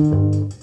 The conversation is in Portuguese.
Música